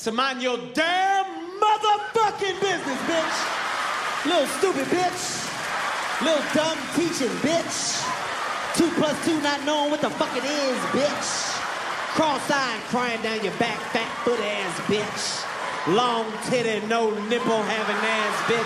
So mind your damn motherfucking business, bitch. Little stupid bitch. Little dumb teaching, bitch. Two plus two not knowing what the fuck it is, bitch. Cross-eyed crying down your back, fat foot ass bitch. Long titty, no nipple having ass bitch.